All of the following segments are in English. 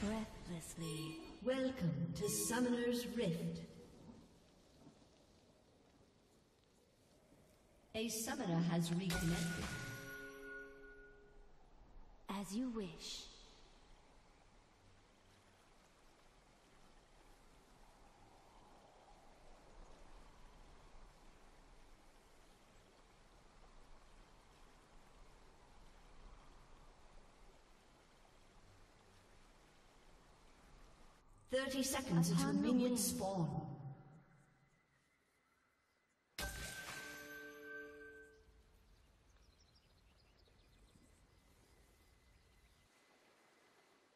Breathlessly. Welcome to Summoner's Rift. A summoner has reconnected. As you wish. Thirty seconds until minions spawn.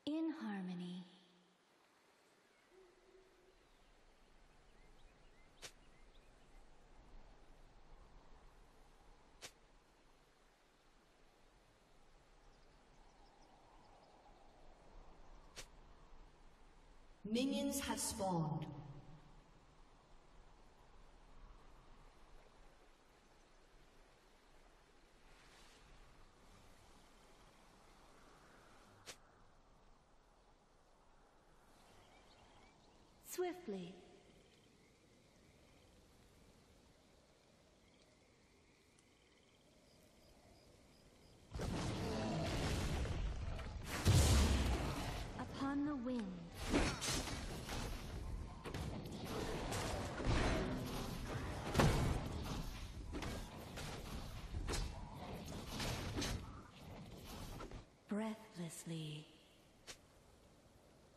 In harmony. Minions have spawned. Swiftly.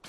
ease. Purge with silver.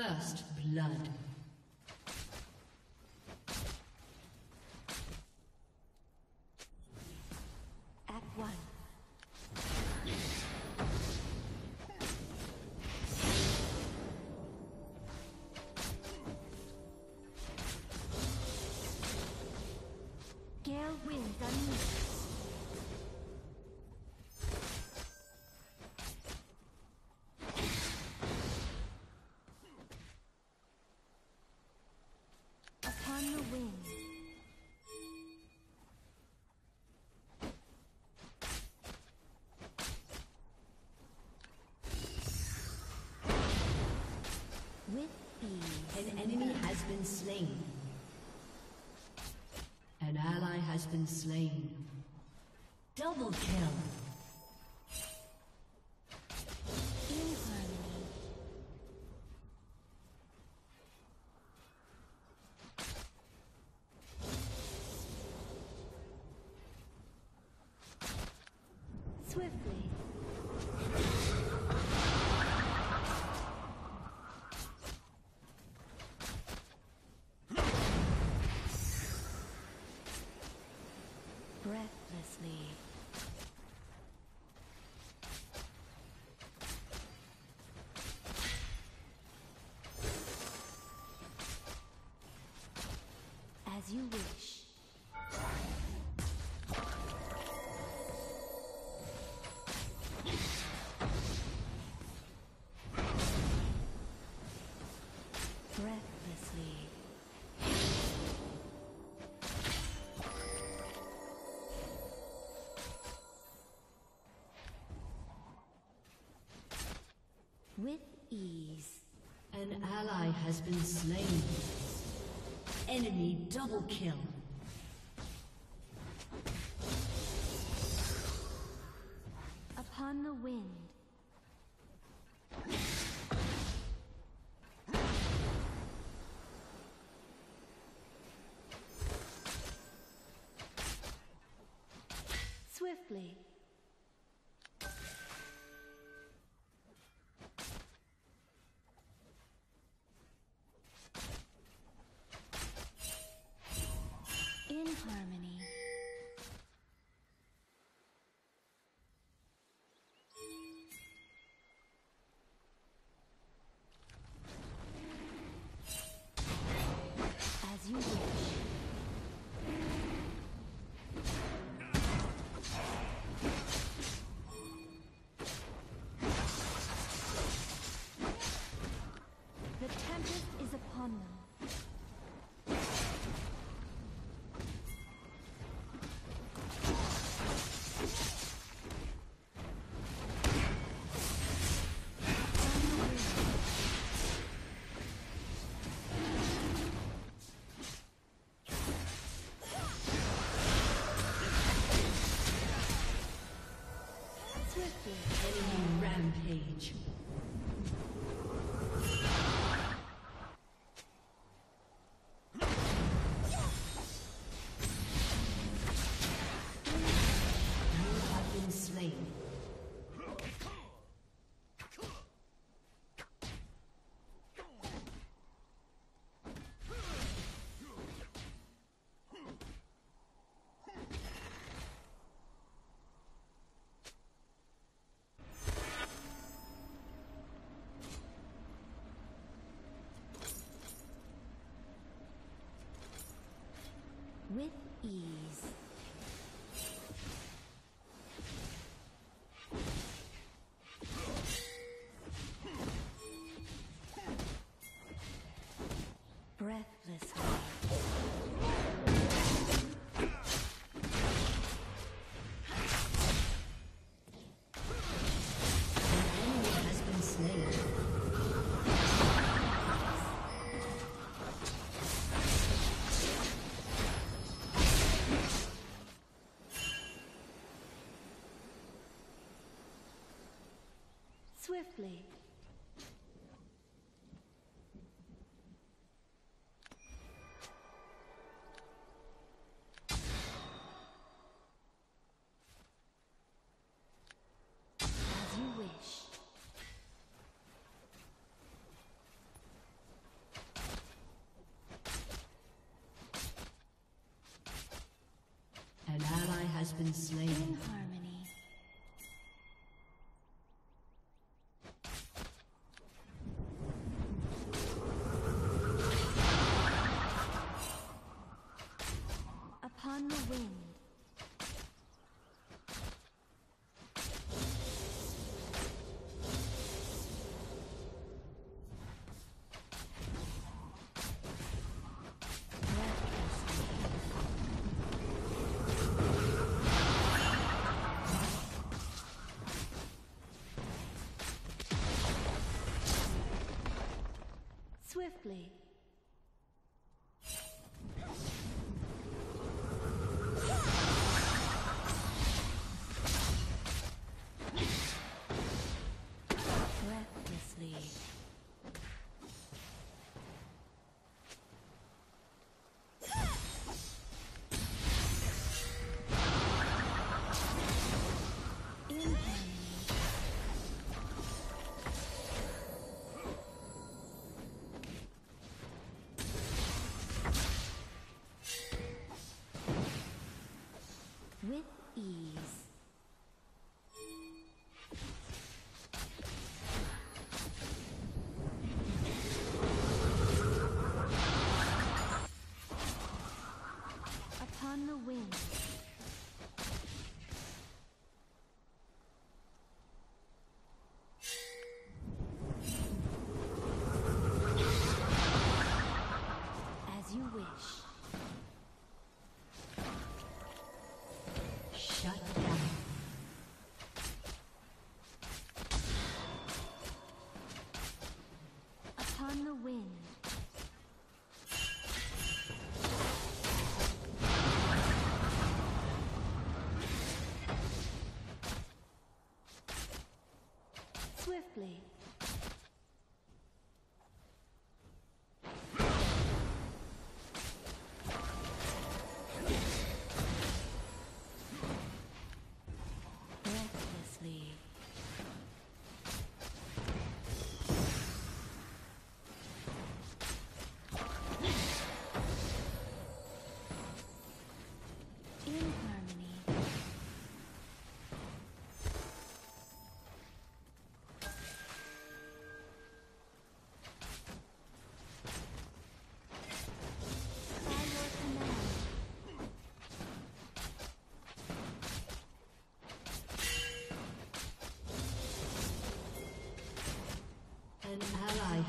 First blood. With ease. An enemy has been slain. An ally has been slain. Double kill. As you wish. With ease. An ally has been slain. Enemy double kill. with ease. swiftly. As you wish. An ally has been slain. swiftly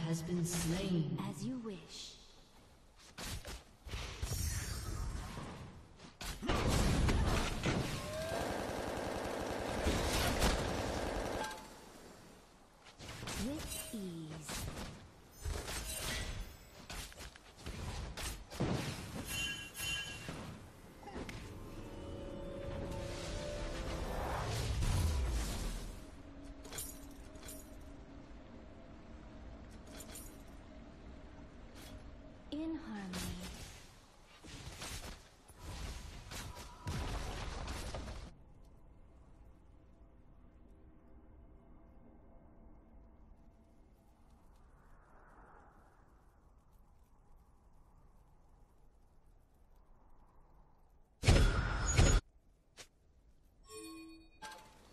has been slain. As you wish.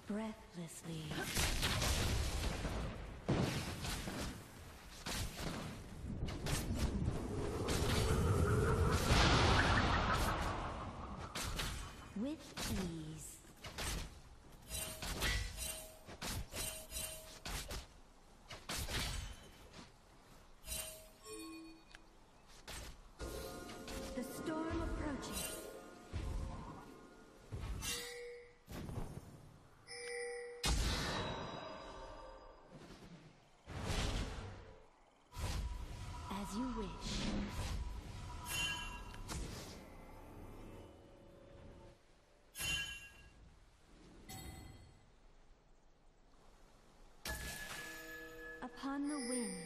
breathlessly. on the wind.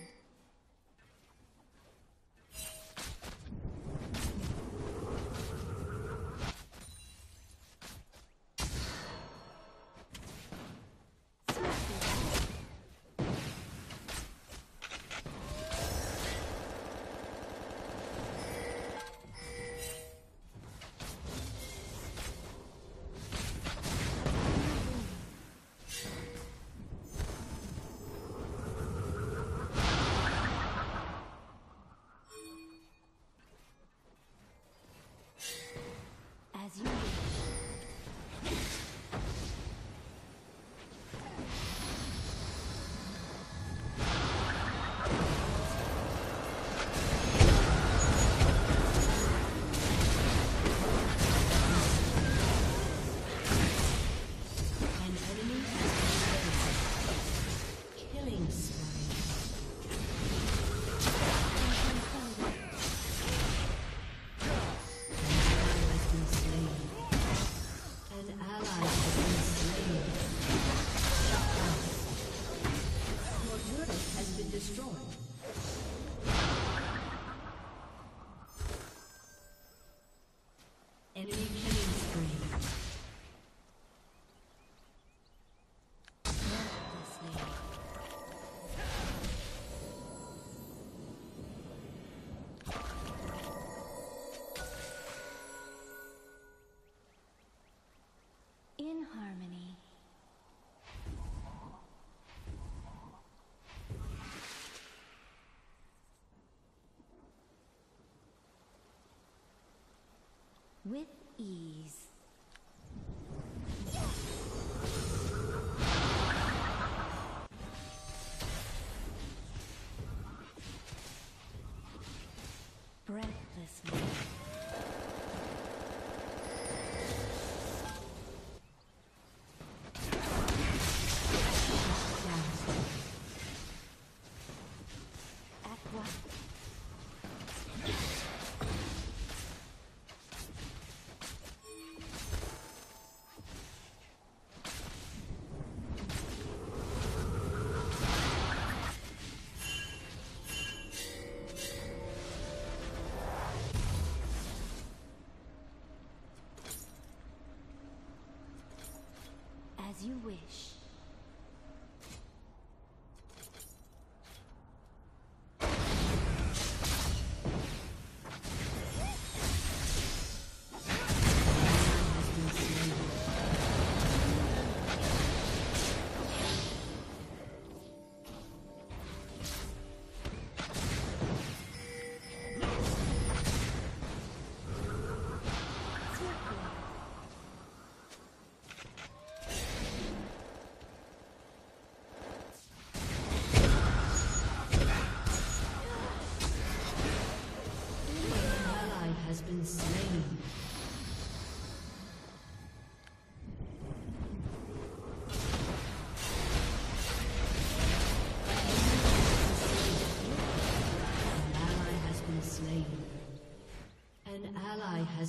with ease.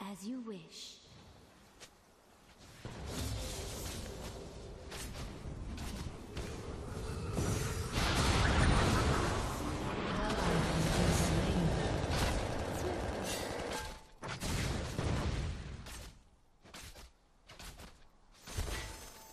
As you wish.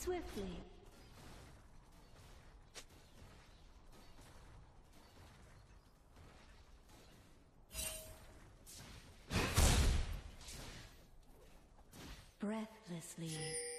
swiftly. Breathlessly.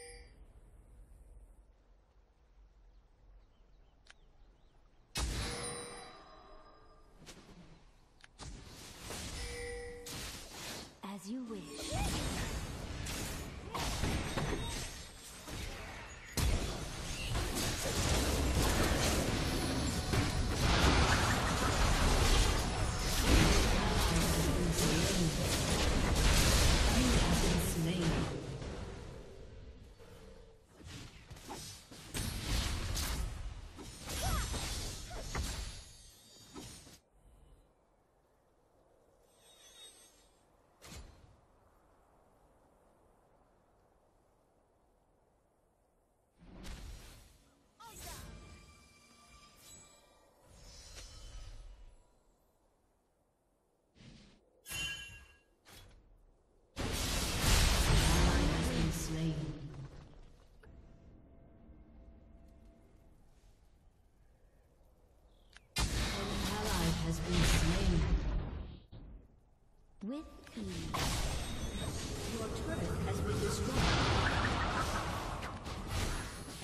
Your turret has been destroyed.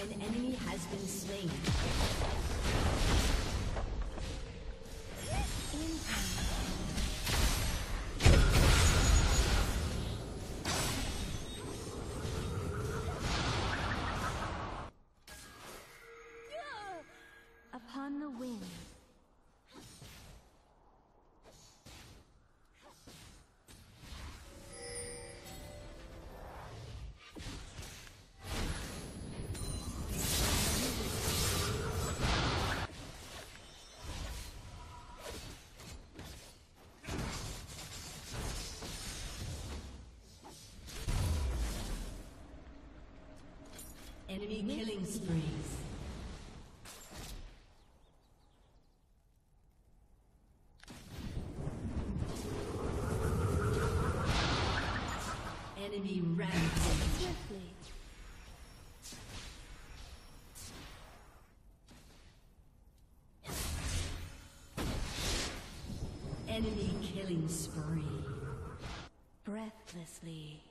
An enemy has been slain. Enemy killing sprees. Enemy rampage. Enemy killing spree. Breathlessly.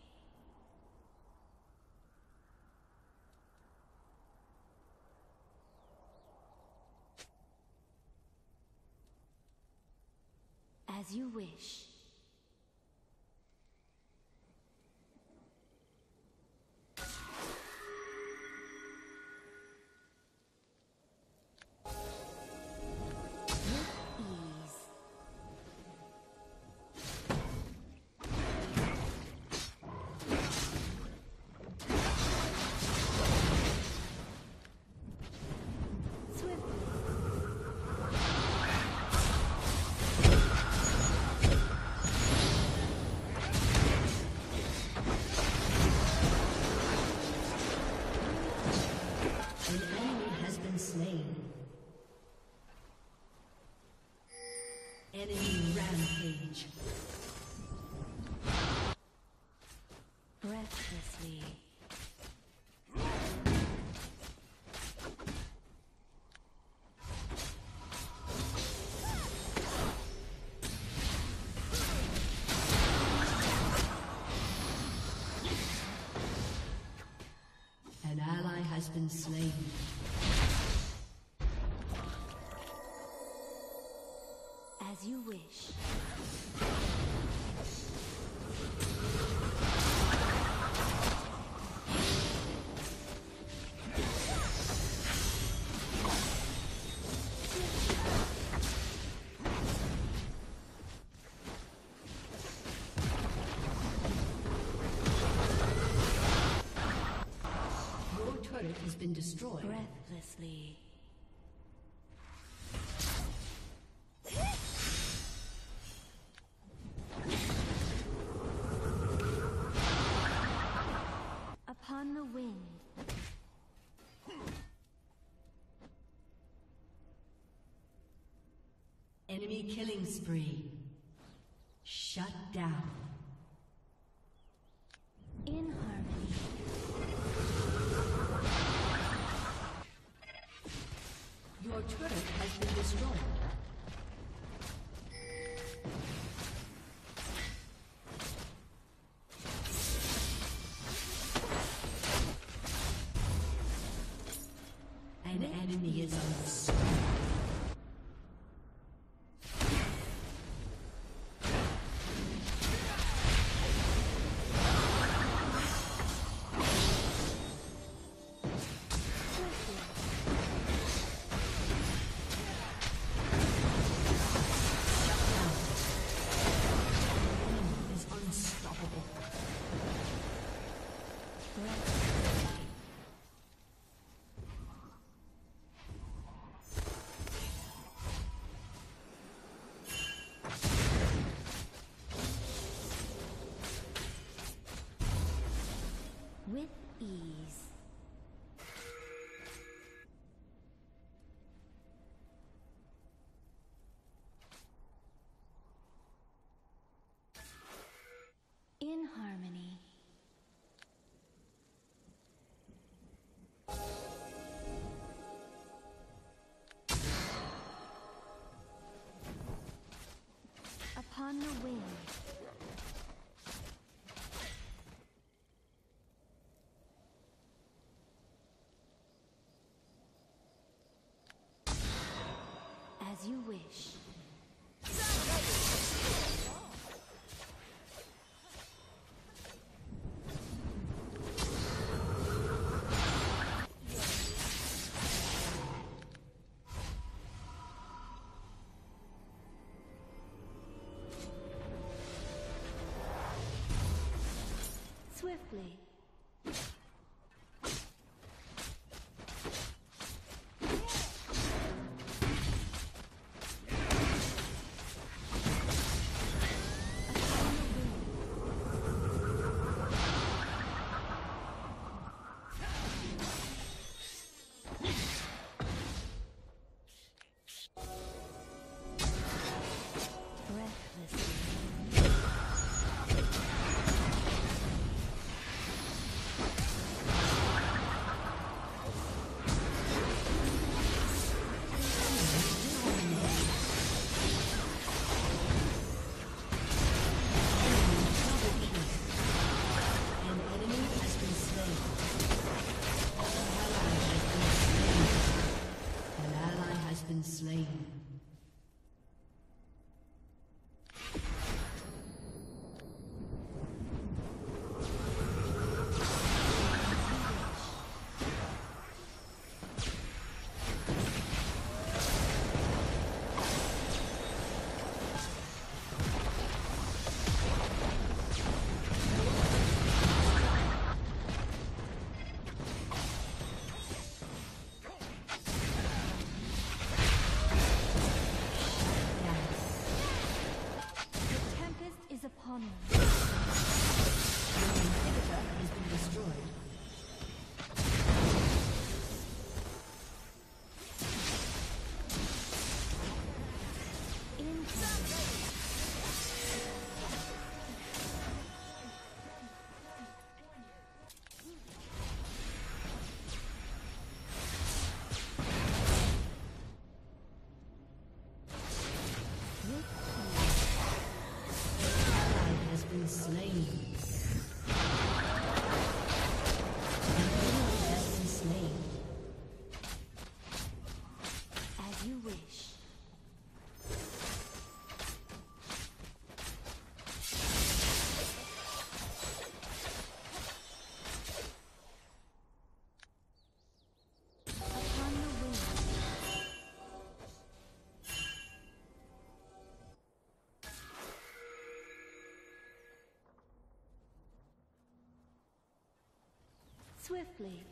As you wish. Been slain. As you wish. Destroyed. Breathlessly. Upon the wind. Enemy killing spree. Shut down. Upon the wind. Swiftly. swiftly.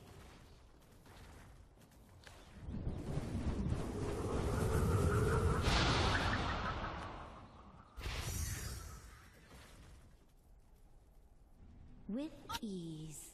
With ease.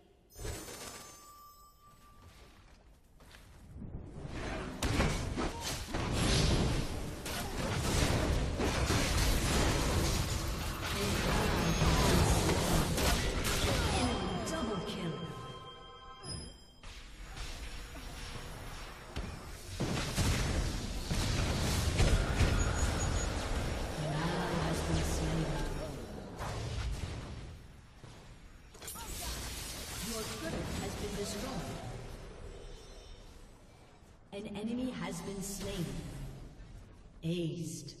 has been slain. Aced.